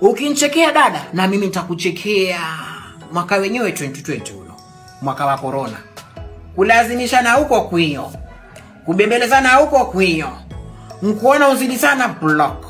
Ukinchekea dada, na mimi nitakuchekea. Mwaka wenyewe 2020 ulo, mwaka wa corona, kulazimishana huko kwio, kubembelezana huko kwio, nkuona uzidi sana block.